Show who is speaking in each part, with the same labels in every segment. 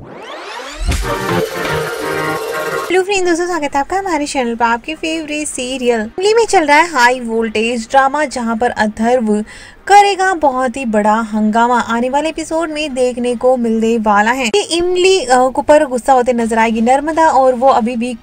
Speaker 1: Hello friend दोस्तों, स्वागत है आपका हमारे चैनल पर आपके फेवरेट सीरियल में चल रहा है हाई वोल्टेज ड्रामा जहाँ पर अथर्व करेगा बहुत ही बड़ा हंगामा। आने वाले एपिसोड में देखने को मिलने वाला है। कि इमली ऊपर गुस्सा होते नज़र आएगी नर्मदा और वो अभी भी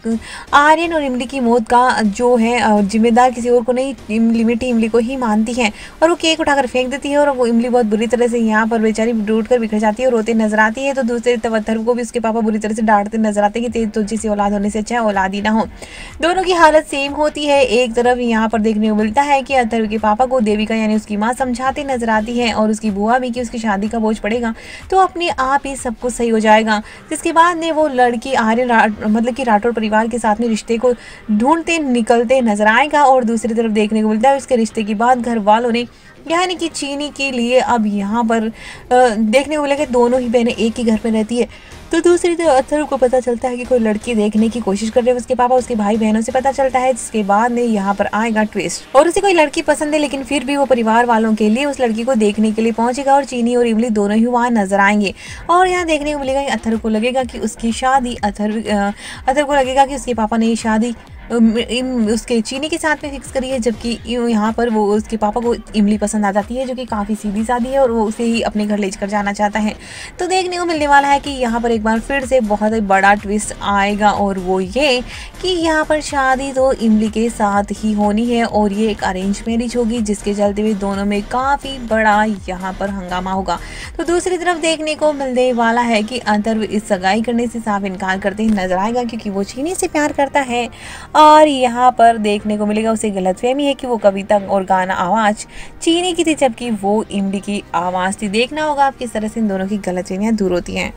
Speaker 1: आर्यन और इमली की मौत का जो है जिम्मेदार किसी और को नहीं, इमली, मिट्टी इमली को ही मानती है। और वो केक उठाकर फेंक देती है और वो इमली बहुत बुरी तरह से यहाँ पर बेचारी डूट कर बिखर जाती है और रोते नज़र आती है। तो दूसरे तवत्थर को भी उसके पापा बुरी तरह से डांटते नज़र आते हैं कि तेज तुझी से औलाद होने से अच्छा औलाद ही ना हो। दोनों की हालत सेम होती है। एक तरफ़ यहाँ पर देखने को मिलता है कि अथर्व के पापा को देविका यानी उसकी माँ समझाती नज़र आती है और उसकी बुआ भी कि उसकी शादी का बोझ पड़ेगा तो अपने आप ही सब कुछ सही हो जाएगा। जिसके बाद ने वो लड़की आर्य मतलब कि राठौर परिवार के साथ में रिश्ते को ढूंढते, निकलते, नज़र आएगा और दूसरी तरफ़ देखने को मिलता है। उसके रिश्ते के बाद घर वालों ने यानी कि चीनी के लिए अब यहाँ पर देखने को मिलेगा दोनों ही बहनें एक ही घर में रहती है। तो दूसरी तरफ़ अथर्व को पता चलता है कि कोई लड़की देखने की कोशिश कर रहे हैं, उसके पापा, उसके भाई बहनों से पता चलता है, जिसके बाद में यहाँ पर आएगा ट्विस्ट और उसे कोई लड़की पसंद है, लेकिन फिर भी वो परिवार वालों के लिए उस लड़की को देखने के लिए पहुंचेगा और चीनी और इमली दोनों ही वहाँ नज़र आएँगे। और यहाँ देखने को मिलेगा अथर्व को लगेगा कि उसकी शादी अथर्व अथर्व को लगेगा कि उसके पापा ने ये शादी उसके चीनी के साथ में फिक्स करी है, जबकि यहाँ पर वो, उसके पापा को इमली पसंद आ जाती है, जो कि काफ़ी सीधी सादी है और वो उसे ही अपने घर ले कर जाना चाहता है। तो देखने को मिलने वाला है कि यहाँ पर एक बार फिर से बहुत ही बड़ा ट्विस्ट आएगा और वो ये कि यहाँ पर शादी तो इमली के साथ ही होनी है और ये एक अरेंज मैरिज होगी, जिसके चलते हुए दोनों में काफ़ी बड़ा यहाँ पर हंगामा होगा। तो दूसरी तरफ़ देखने को मिलने वाला है कि अंतर इस सगाई करने से साफ़ इनकार करते ही नज़र आएगा, क्योंकि वो चीनी से प्यार करता है। और यहाँ पर देखने को मिलेगा उसे गलत फहमी है कि वो कविता और गाना आवाज़ चीनी की थी, जबकि वो इमली की आवाज़ थी। देखना होगा आप किस तरह से इन दोनों की गलत फहमियाँ दूर होती हैं।